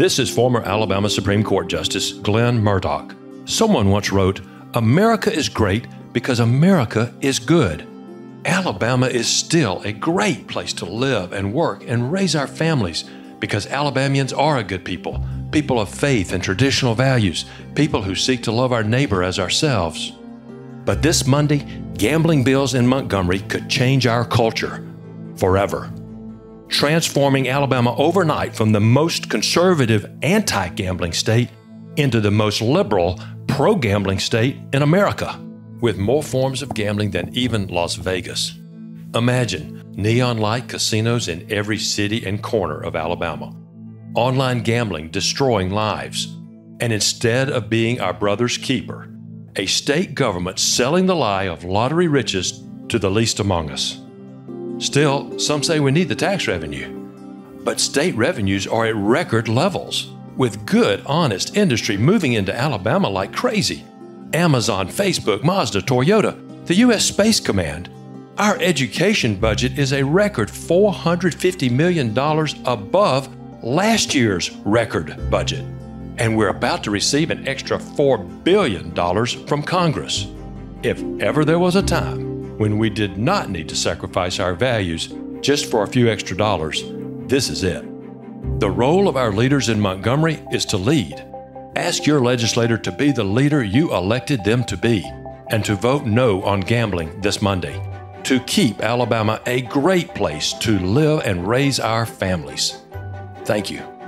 This is former Alabama Supreme Court Justice Glenn Murdock. Someone once wrote, America is great because America is good. Alabama is still a great place to live and work and raise our families because Alabamians are a good people, people of faith and traditional values, people who seek to love our neighbor as ourselves. But this Monday, gambling bills in Montgomery could change our culture forever, transforming Alabama overnight from the most conservative anti gambling state into the most liberal pro gambling state in America with more forms of gambling than even Las Vegas. Imagine neon light casinos in every city and corner of Alabama, online gambling destroying lives, and instead of being our brother's keeper, a state government selling the lie of lottery riches to the least among us. Still, some say we need the tax revenue. But state revenues are at record levels, with good, honest industry moving into Alabama like crazy. Amazon, Facebook, Mazda, Toyota, the U.S. Space Command. Our education budget is a record $450 million above last year's record budget. And we're about to receive an extra $4 billion from Congress. If ever there was a time when we did not need to sacrifice our values just for a few extra dollars, this is it. The role of our leaders in Montgomery is to lead Ask your legislator to be the leader you elected them to be and to vote no on gambling this Monday. To keep Alabama a great place to live and raise our families. Thank you.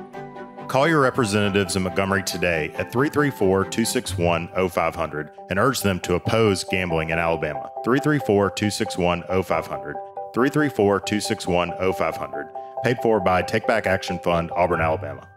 Call your representatives in Montgomery today at 334 261 0500 and urge them to oppose gambling in Alabama. 334 261 0500. 334 261 0500. Paid for by Take Back Action Fund, Auburn, Alabama.